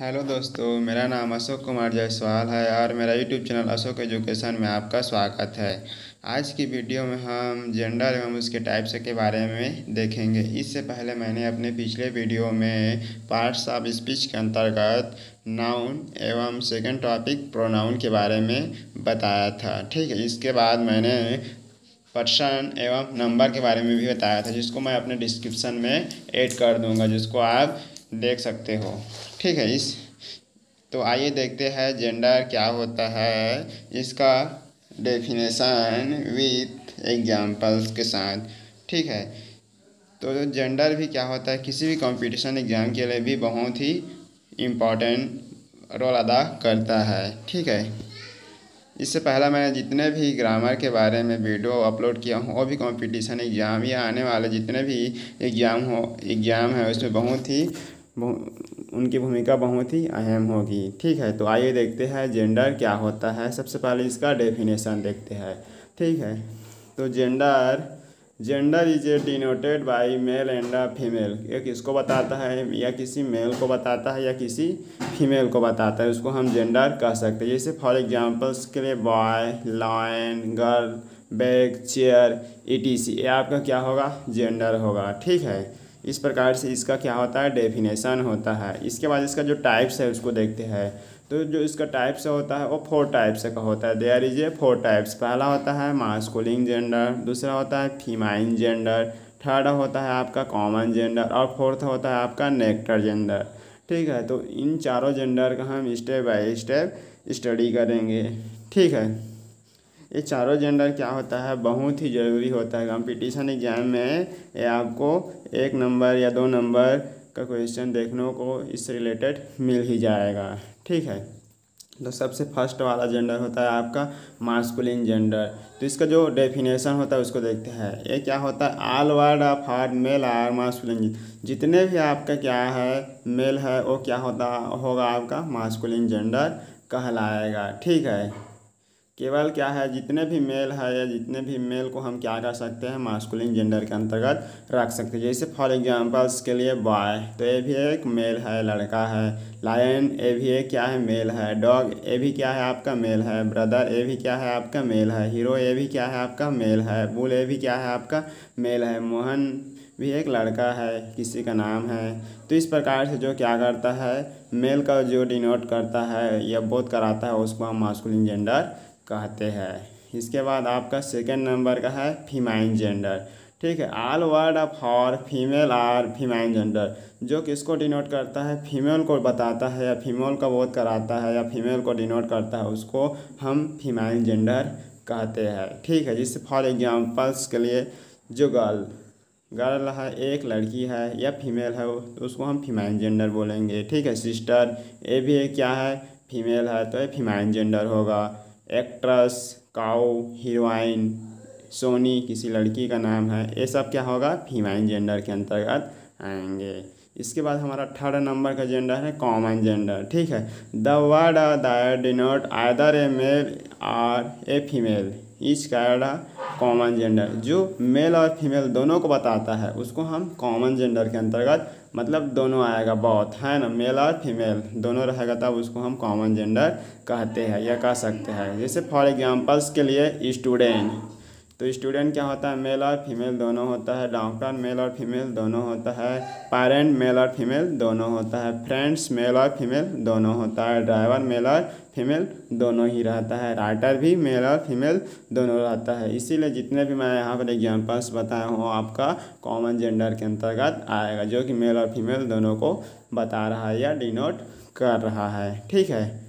Hello दोस्तों, मेरा नाम अशोक कुमार जायसवाल है और मेरा यूट्यूब चैनल अशोक एजुकेशन में आपका स्वागत है। आज की वीडियो में हम जेंडर एवं उसके टाइप्स के बारे में देखेंगे। इससे पहले मैंने अपने पिछले वीडियो में पार्ट्स ऑफ़ स्पीच के अंतर्गत नाउन एवं सेकंड टॉपिक प्रोनाउन के बारे में बताया था। ठीक है, इसके बाद मैंने पर्सन एवं नंबर के बारे में भी बताया था, जिसको मैं अपने डिस्क्रिप्शन में ऐड कर दूँगा, जिसको आप देख सकते हो। ठीक है, इस तो आइए देखते हैं जेंडर क्या होता है। इसका डेफिनेशन विथ एग्जाम्पल्स के साथ। ठीक है तो जेंडर भी क्या होता है, किसी भी कंपटीशन एग्ज़ाम के लिए भी बहुत ही इम्पोर्टेंट रोल अदा करता है। ठीक है, इससे पहला मैंने जितने भी ग्रामर के बारे में वीडियो अपलोड किया हूँ, वो भी कंपटीशन एग्ज़ाम या आने वाले जितने भी एग्ज़ाम हो एग्ज़ाम है, उसमें बहुत ही उनकी भूमिका बहुत ही अहम होगी। ठीक है तो आइए देखते हैं जेंडर क्या होता है। सबसे पहले इसका डेफिनेशन देखते हैं। ठीक है तो gender gender is a denoted by male and female ये किसको बताता है? या किसी मेल को बताता है या किसी फीमेल को बताता है? उसको हम जेंडर कह सकते हैं। जैसे फॉर एग्जांपल्स के लिए boy line girl bag chair E T ये आपका क्या होगा? जेंडर होगा। ठीक है इस प्रकार से इसका क्या होता है? डेफिनेशन होता है। इसके बाद इसका जो टाइप्स है, उसको देखते हैं। तो जो इसका टाइप्स होता है, वो फोर टाइप्स का होता है। There is a four types पहला होता है मास्कुलिन जेंडर दूसरा होता है फीमाइन जेंडर थर्ड होता है आपका कॉमन जेंडर और फोर्थ होता है आपका नेक्टर जेंडर ठीक है? तो इन चारों जेंडर का हम स्टेप बाय स्टेप स्टडी करेंगे। ठीक है? ये चारों जेंडर क्या होता है? बहुत ही ज़रूरी होता है। कंपटीशन एग्ज़ाम में ये आपको एक नंबर या दो नंबर का क्वेश्चन देखने को इससे रिलेटेड मिल ही जाएगा। ठीक है? तो सबसे फ़र्स्ट वाला जेंडर होता है आपका मास्कुलिन जेंडर तो इसका जो डेफिनेशन होता है, उसको देखते हैं। ये क्या होता है? All word of hard male or masculine जितने भी आपका क्या है मेल है, वो क्या होता होगा आपका? मास्कुलिन जेंडर कहलाएगा। ठीक है? केवल क्या है, जितने भी मेल है या जितने भी मेल को हम क्या कर सकते हैं मास्कुलिन जेंडर के अंतर्गत रख सकते हैं। जैसे फॉर एग्जांपल्स के लिए बॉय तो ये भी एक मेल है, लड़का है। लायन ये भी एक क्या है मेल है। डॉग ये भी क्या है, आपका मेल है। ब्रदर ये भी क्या है, आपका मेल है। हीरो ये भी क्या है, आपका मेल है। बुल ये भी क्या है, आपका मेल है। मोहन भी एक लड़का है, किसी का नाम है। तो इस प्रकार से जो क्या करता है मेल का जो डिनोट करता है या बोध कराता है, उसको हम मास्कुलिन जेंडर कहते हैं। इसके बाद आपका सेकेंड नंबर का है फीमाइन जेंडर ठीक है आल वर्ड ऑफ़ हॉर फीमेल आर फीमाइन जेंडर जो किसको डिनोट करता है फीमेल को बताता है या फीमेल का बोध कराता है या फीमेल को डिनोट करता है, उसको हम फीमाइन जेंडर कहते हैं। ठीक है जिससे फॉर एग्जांपल्स के लिए जो गर्ल गर्ल है, एक लड़की है या फीमेल है तो उसको हम फीमाइन जेंडर बोलेंगे। ठीक है सिस्टर ये भी क्या है? फीमेल है तो ये फीमाइन जेंडर होगा। एक्ट्रेस, काउ, हीरोइन, सोनी, किसी लड़की का नाम है। ये सब क्या होगा? फीमेल जेंडर के अंतर्गत आएँगे। इसके बाद हमारा थर्ड नंबर का जेंडर है कॉमन जेंडर ठीक है? The word there denote a male or a female is called common gender. जो मेल और फीमेल दोनों को बताता है, उसको हम कॉमन जेंडर के अंतर्गत मतलब दोनों आएगा बहुत है ना? मेल और फीमेल, दोनों रहेगा तब उसको हम कॉमन जेंडर कहते हैं या कह सकते हैं। जैसे फॉर एग्जांपल्स के लिए स्टूडेंट तो स्टूडेंट क्या होता है? मेल और फीमेल दोनों होता है। डॉक्टर मेल और फीमेल दोनों होता है। पेरेंट मेल और फीमेल दोनों होता है। फ्रेंड्स मेल और फीमेल दोनों होता है। ड्राइवर मेल और फीमेल दोनों ही रहता है। राइटर भी मेल और फीमेल दोनों रहता है। इसीलिए जितने भी मैं यहाँ पर एग्जाम्पल्स बताया हूँ आपका कॉमन जेंडर के अंतर्गत आएगा, जो कि मेल और फीमेल दोनों को बता रहा है या डिनोट कर रहा है। ठीक है?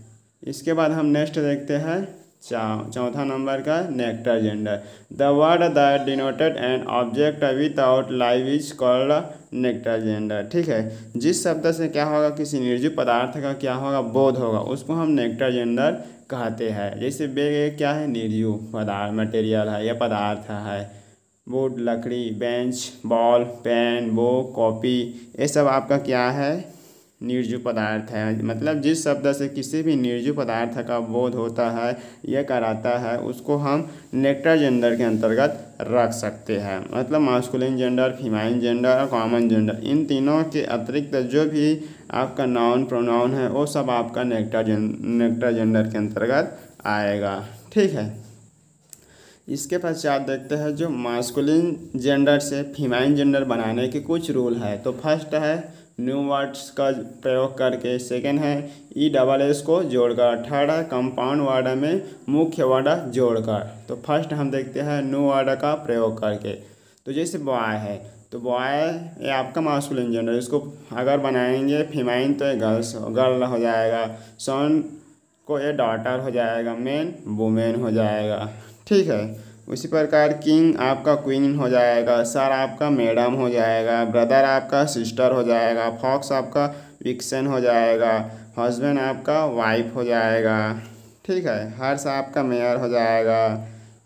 इसके बाद हम नेक्स्ट देखते हैं। चौथा नंबर का neuter gender the word that denoted an object without live is called neuter gender ठीक है? जिस शब्द से क्या होगा? किसी निर्जीव पदार्थ का क्या होगा? बोध होगा। उसको हम नेक्टर जेंडर कहते हैं। जैसे बेग क्या है? निर्जीव पदार्थ मटेरियल है, या पदार्थ है। वुड लकड़ी, bench, ball, pen book copy ये सब आपका क्या है? निर्जीव पदार्थ है। मतलब जिस शब्द से किसी भी निर्जीव पदार्थ का बोध होता है, यह कराता है, उसको हम नेक्टर जेंडर के अंतर्गत रख सकते हैं। मतलब मास्कुलिन जेंडर फीमाइन जेंडर और कॉमन जेंडर इन तीनों के अतिरिक्त जो भी आपका नाउन प्रोनाउन है, वो सब आपका नेक्टर जें नेक्टर जेंडर के अंतर्गत आएगा। ठीक है। इसके पश्चात देखते हैं जो मास्कुलिन जेंडर से फीमाइन जेंडर बनाने के कुछ रूल है। तो फ़र्स्ट है न्यू वर्ड्स का प्रयोग करके सेकेंड है। ई डबल एस को जोड़कर थर्ड है कंपाउंड वर्ड में मुख्य वर्ड जोड़कर। तो फ़र्स्ट हम देखते हैं न्यू वर्ड का प्रयोग करके। तो जैसे बॉय है तो बॉय ये आपका मास्कुलिन जेंडर इसको अगर बनाएँगे फीमाइन तो ये गर्ल्स गर्ल हो जाएगा। सन को ये डॉटर हो जाएगा मेन वुमेन हो जाएगा। ठीक है उसी प्रकार किंग आपका क्वीन हो जाएगा, सर आपका मैडम हो जाएगा, ब्रदर आपका सिस्टर हो जाएगा, फॉक्स आपका विक्सन हो जाएगा, हस्बैंड आपका वाइफ हो जाएगा। ठीक है, हर्ष आपका मेयर हो जाएगा।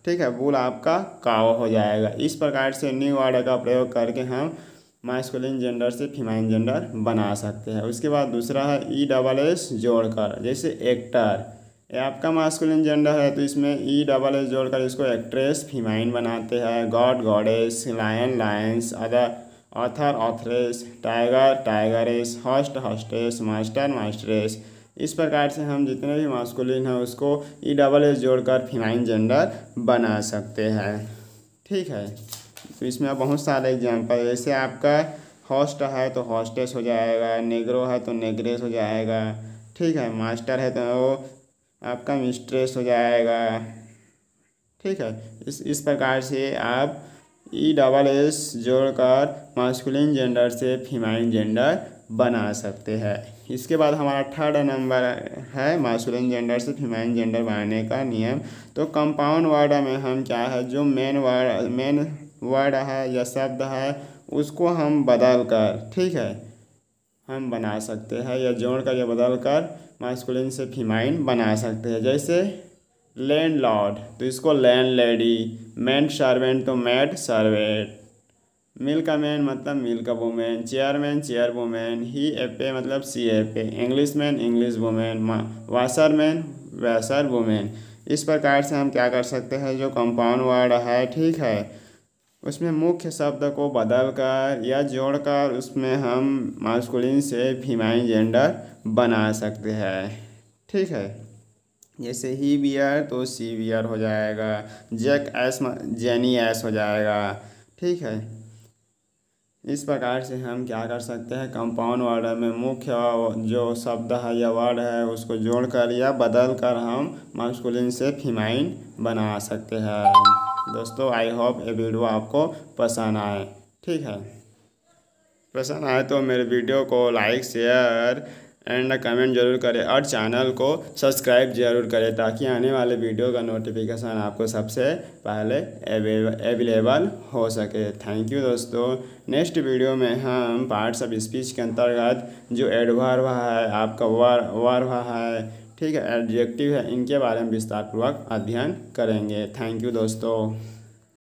ठीक है, बुल आपका काव हो जाएगा। इस प्रकार से न्यू वर्ड का प्रयोग करके हम मास्कुलिन जेंडर से फीमाइन जेंडर बना सकते हैं। उसके बाद दूसरा है ई डबल एस जोड़कर, जैसे एक्टर ये आपका मास्कुलिन जेंडर है तो इसमें ई डबल एस जोड़कर इसको एक्ट्रेस फीमाइन बनाते हैं। God goddess lion lioness other author authoress tiger tigress host hostess master masteress इस प्रकार से हम जितने भी मास्कुलिन हैं, उसको ई डबल एस जोड़कर फीमाइन जेंडर बना सकते हैं। ठीक है तो इसमें बहुत सारे एग्ज़ाम्पल जैसे आपका हॉस्ट है तो हॉस्टेस हो जाएगा नेग्रो है तो नेग्रेस हो जाएगा। ठीक है मास्टर है तो आपका मिस्ट्रेस हो जाएगा। ठीक है? इस इस प्रकार से आप ई डबल एस जोड़कर मास्कुलिन जेंडर से फीमाइन जेंडर बना सकते हैं। इसके बाद हमारा थर्ड नंबर है मास्कुलिन जेंडर से फीमाइन जेंडर बनाने का नियम। तो कंपाउंड वर्ड में हम क्या है जो मेन वर्ड मेन वर्ड है या शब्द है, उसको हम बदल कर ठीक है? हम बना सकते हैं या जोड़ कर या बदल कर मास्कुलिन से फीमाइन बना सकते हैं। जैसे लैंड लॉर्ड तो इसको लैंड लेडी मैन सर्वेंट तो मैड सर्वेंट मिल का मैन मतलब milkwoman chairman chairwoman, ही ए पे मतलब सी ए। पे English man English women washerman Vaisar women. इस प्रकार से हम क्या कर सकते हैं, जो कंपाउंड वर्ड है, ठीक है। उसमें मुख्य शब्द को बदल कर या जोड़कर उसमें हम मास्कुलिन से फीमाइन जेंडर बना सकते हैं। ठीक है? जैसे ही बियर तो सी बियर हो जाएगा जैक एस जेनी एस हो जाएगा। ठीक है? इस प्रकार से हम क्या कर सकते हैं? कंपाउंड वर्ड में मुख्य जो शब्द है या वर्ड है, उसको जोड़कर या बदल कर हम मास्कुलिन से फिमाइन बना सकते हैं। दोस्तों आई होप ये वीडियो आपको पसंद आए। ठीक है? पसंद आए तो मेरे वीडियो को लाइक शेयर एंड कमेंट ज़रूर करें और चैनल को सब्सक्राइब ज़रूर करें ताकि आने वाले वीडियो का नोटिफिकेशन आपको सबसे पहले अवेलेबल हो सके। थैंक यू दोस्तों। नेक्स्ट वीडियो में हम पार्ट्स ऑफ़ स्पीच के अंतर्गत जो एडवर्व है, आपका वर वर्व है, ठीक है एडजेक्टिव है, इनके बारे में विस्तारपूर्वक अध्ययन करेंगे। थैंक यू दोस्तों।